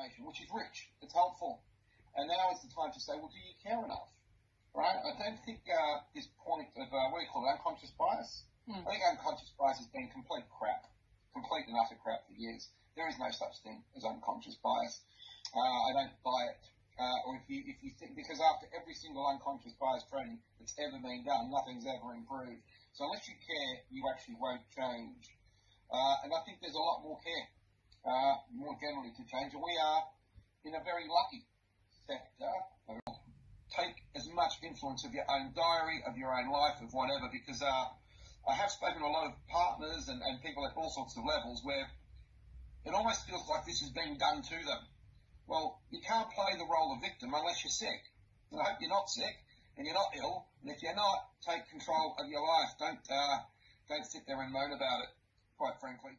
information, which is rich, it's helpful. And now is the time to say, well, do you care enough? Right? I don't think uh, this point of, uh, what do you call it, unconscious bias? Mm. I think unconscious bias has been complete crap, complete and utter crap for years. There is no such thing as unconscious bias. Uh, I don't buy it. Uh, or if you if you think because after every single unconscious bias training that's ever been done, nothing's ever improved. So unless you care, you actually won't change. Uh, and I think there's a lot more care, uh, generally to change. And we are in a very lucky sector. Take as much influence of your own diary, of your own life, of whatever, because uh, I have spoken to a lot of partners and, and people at all sorts of levels where it almost feels like this is being done to them. Well, you can't play the role of victim unless you're sick. And I hope you're not sick and you're not ill. And if you're not, take control of your life. Don't uh, don't sit there and moan about it. Quite frankly.